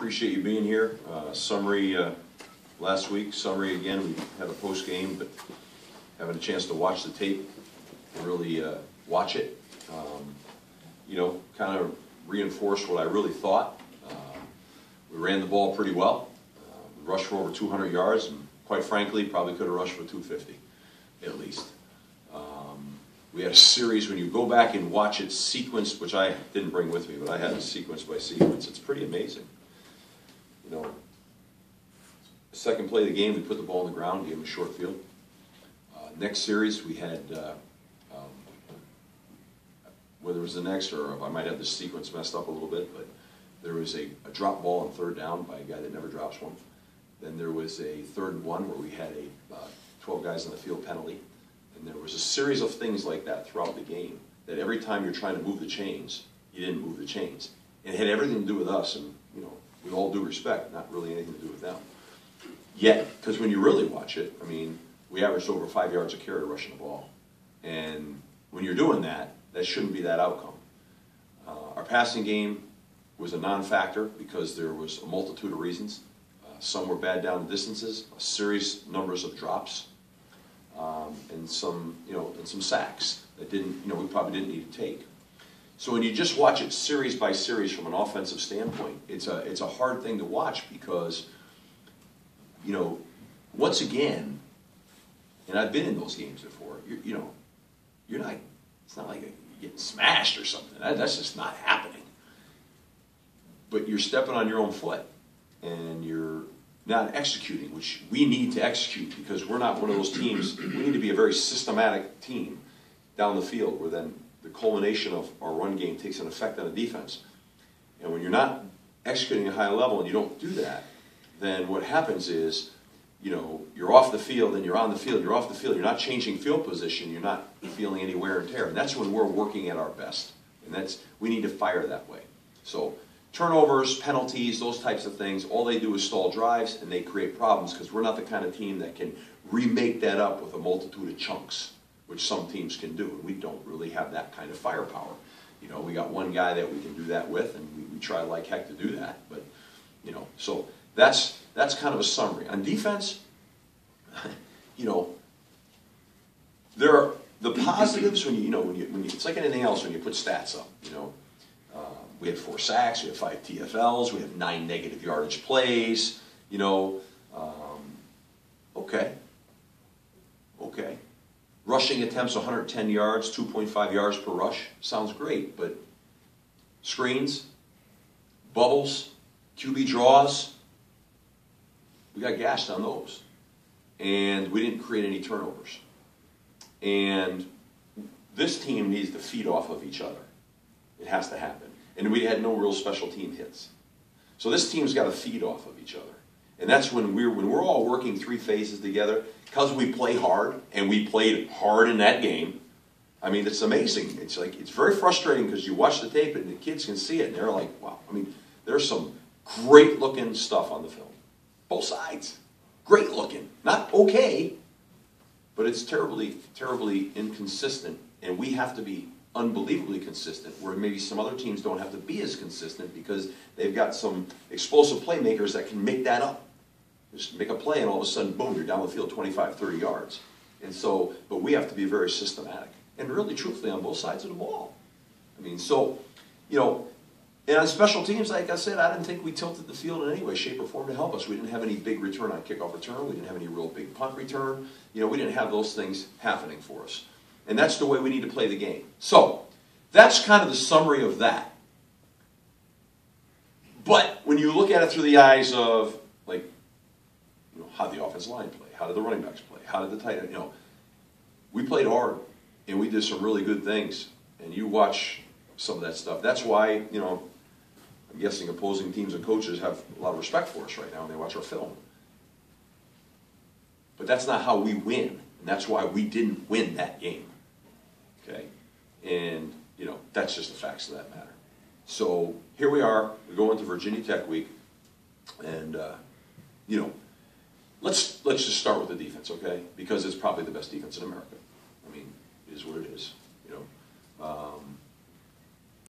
appreciate you being here. Uh, Summary uh, last week, summary again, we had a post game, but having a chance to watch the tape and really uh, watch it, um, you know, kind of reinforced what I really thought. Uh, We ran the ball pretty well. Uh, We rushed for over 200 yards, and quite frankly, probably could have rushed for 250, at least. Um, We had a series, when you go back and watch it sequenced, which I didn't bring with me, but I had it sequence by sequence, it's pretty amazing. You know, second play of the game, we put the ball on the ground, gave him a short field. Uh, Next series, we had, uh, um, whether it was the next, or I might have the sequence messed up a little bit, but there was a, a drop ball on third down by a guy that never drops one. Then there was a third and one where we had a, uh, twelve guys on the field penalty. And there was a series of things like that throughout the game, that every time you're trying to move the chains, you didn't move the chains. And it had everything to do with us, and, you know, with all due respect, not really anything to do with them. Yet, because when you really watch it, I mean, we averaged over five yards a carry rushing the ball. And when you're doing that, that shouldn't be that outcome. Uh, Our passing game was a non-factor because there was a multitude of reasons. Uh, Some were bad down distances, a serious numbers of drops, um, and some, you know, and some sacks that didn't, you know, we probably didn't need to take. So when you just watch it series by series from an offensive standpoint, it's a, it's a hard thing to watch because, you know, once again, and I've been in those games before, you, know, you're not, it's not like you're getting smashed or something. That, that's just not happening. But you're stepping on your own foot and you're not executing, which we need to execute because we're not one of those teams. We need to be a very systematic team down the field where then the culmination of our run game takes an effect on the defense. And when you're not executing at a high level and you don't do that, then what happens is, you know, you're off the field and you're on the field, you're off the field, you're not changing field position, you're not feeling any wear and tear. And that's when we're working at our best. And that's, we need to fire that way. So turnovers, penalties, those types of things, all they do is stall drives and they create problems because we're not the kind of team that can remake that up with a multitude of chunks, which some teams can do. And we don't really have that kind of firepower. You know, we got one guy that we can do that with and we, we try like heck to do that. But, you know, so that's, that's kind of a summary. On defense, you know, there are the positives when you, you know, when you, when you, it's like anything else when you put stats up, you know. Uh, we had four sacks, we had five TFLs, we have nine negative yardage plays, you know. Um, okay. Okay. Rushing attempts 110 yards, 2.5 yards per rush. Sounds great, but screens, bubbles, QB draws, we got gashed on those. And we didn't create any turnovers. And this team needs to feed off of each other. It has to happen. And we had no real special team hits. So this team's got to feed off of each other. And that's when we're when we're all working three phases together, because we play hard and we played hard in that game. I mean, it's amazing. It's like it's very frustrating because you watch the tape and the kids can see it and they're like, wow. I mean, there's some great looking stuff on the film. Both sides. Great looking. Not okay, but it's terribly, terribly inconsistent. And we have to be unbelievably consistent, where maybe some other teams don't have to be as consistent because they've got some explosive playmakers that can make that up. Just make a play and all of a sudden, boom, you're down the field 25, 30 yards. And so, but we have to be very systematic and really truthfully on both sides of the ball. I mean, so, you know, and on special teams, like I said, I didn't think we tilted the field in any way, shape, or form to help us. We didn't have any big return on kickoff return. We didn't have any real big punt return. You know, we didn't have those things happening for us. And that's the way we need to play the game. So, that's kind of the summary of that. But when you look at it through the eyes of, like, how did the offensive line play? How did the running backs play? How did the tight end, you know, we played hard and we did some really good things. And you watch some of that stuff. That's why, you know, I'm guessing opposing teams and coaches have a lot of respect for us right now when they watch our film. But that's not how we win. And that's why we didn't win that game. Okay? And, you know, that's just the facts of that matter. So here we are. We go into Virginia Tech week. And, uh, you know, let's, let's just start with the defense, okay? Because it's probably the best defense in America. I mean, it is what it is, you know. Um,